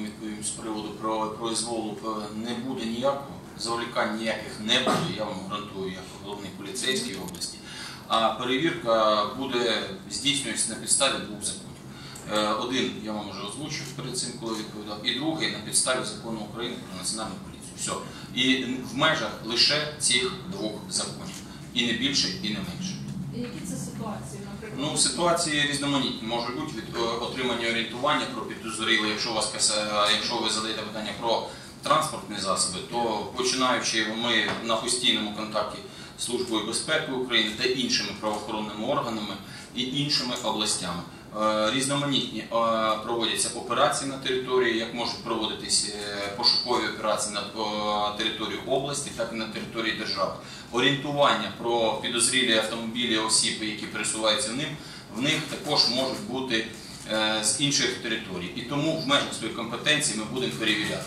Відповім з приводу про произволу е, не буде ніякого, заволікань ніяких не буде, я вам гарантую, як головний поліцейський області. А перевірка буде здійснюватися на підставі двох законів. Е, Один я вам вже озвучив перед цим, коли відповідав, і другий на підставі закону України про національну поліцію. Все. І в межах лише цих двох законів. І не більше, і не менше. Які це ситуації, наприклад? Ну, ситуації різноманітні можуть бути від е, отримання орієнтування про підозріле, якщо у вас якщо ви задаєте питання про транспортні засоби, то починаючи ми на постійному контакті з Службою безпеки України та іншими правоохоронними органами і іншими областями. Е, Різноманітні е, проводяться операції на території, як можуть проводитись е, пошукові операції на е, території області, так і на території держави. Орієнтування про підозрілі автомобілі осіб, які пересуваються ним, в них також можуть бути е, з інших територій. І тому в межах своїх компетенцій ми будемо перевіряти.